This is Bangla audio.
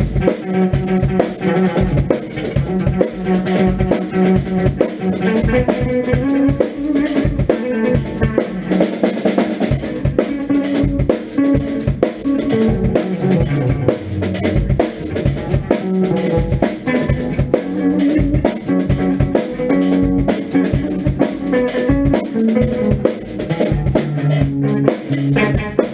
Thank Thank you.